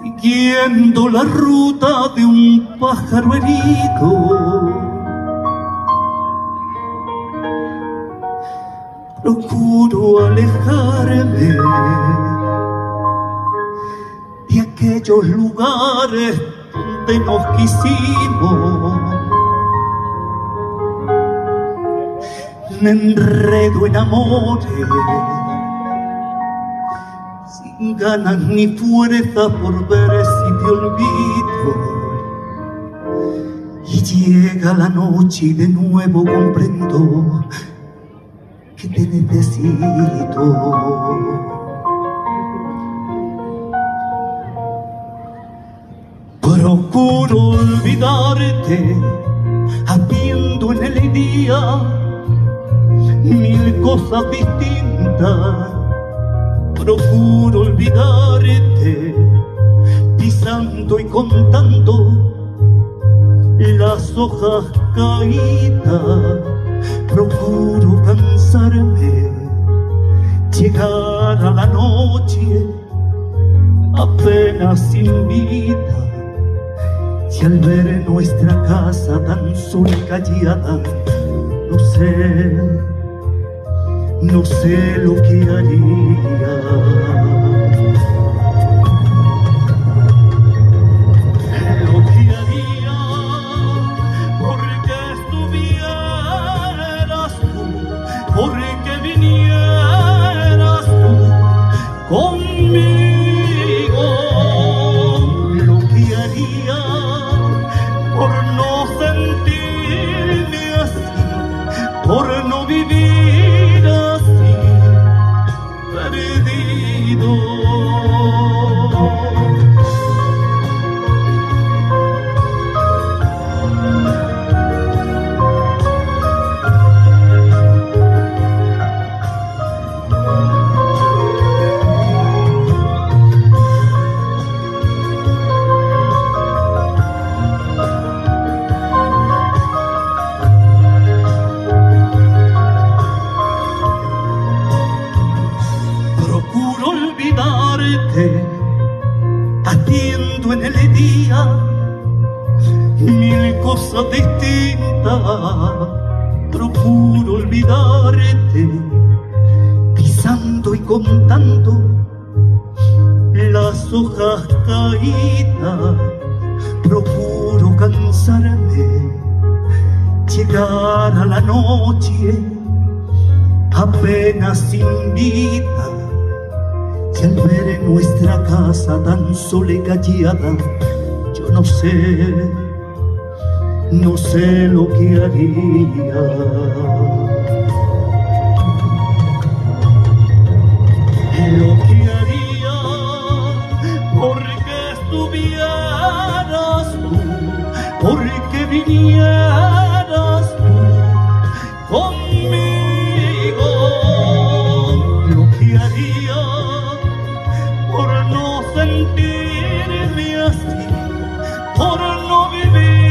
Siguiendo la ruta de un pájaro herido. Procuro alejarme de aquellos lugares donde nos quisimos me enredo en amores sin ganas ni fuerza por ver si te olvido. Y llega la noche y de nuevo comprendo que te necesito. Procuro olvidarte, habiendo en el día mil cosas distintas. Procuro olvidarte, pisando y contando las hojas caídas. Procuro cansarme, llegar a la noche apenas sin vida. Y al ver nuestra casa tan sola callada, no sé no sé lo que haría. Lo que haría porque estuvieras tú, porque vinieras tú conmigo. Lo que haría por no sentirme así, por no vivir Procuro olvidarte, haciendo en el día mil cosas distintas. Procuro olvidarte, pisando y contando las hojas caídas. Procuro cansarme, llegar a la noche apenas sin vida. Y al ver nuestra casa tan sola y callada, yo no sé, no sé lo que haría. Por no vivir.